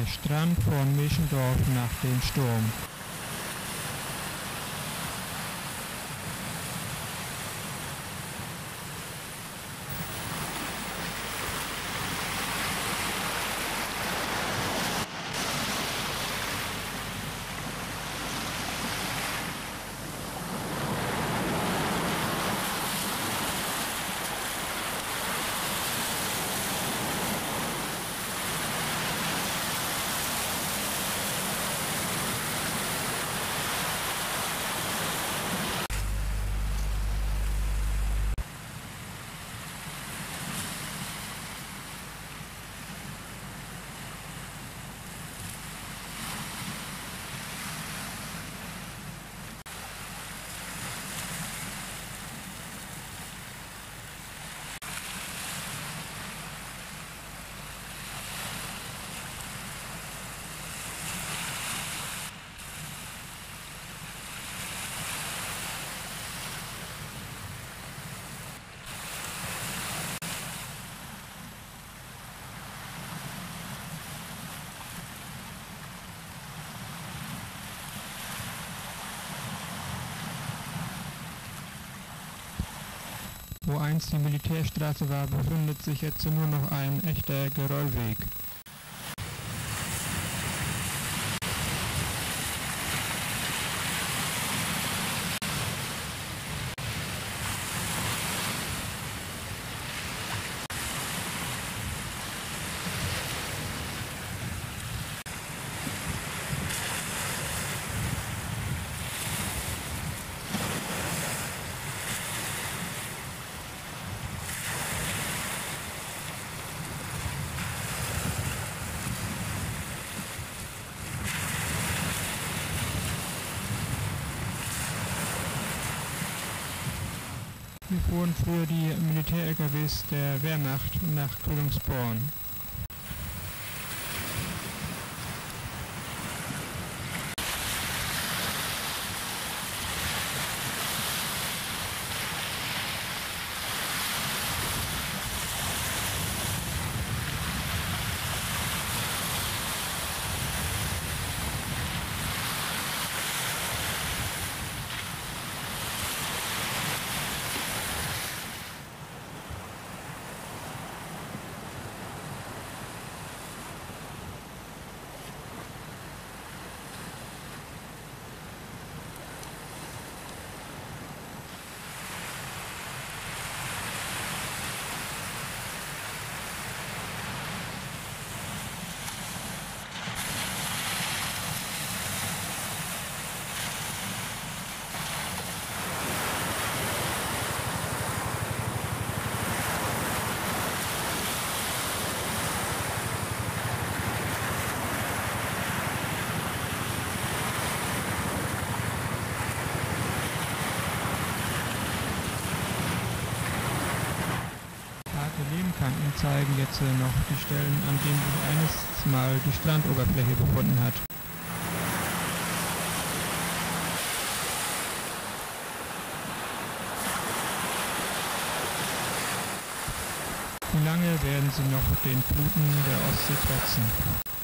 der Strand von Mischendorf nach dem Sturm. Wo einst die Militärstraße war, befindet sich jetzt nur noch ein echter Geröllweg. Hier fuhren früher die Militär-LKWs der Wehrmacht nach Kühlungsborn. Zeigen jetzt noch die Stellen, an denen sich einst mal die Strandoberfläche befunden hat. Wie lange werden sie noch den Fluten der Ostsee trotzen?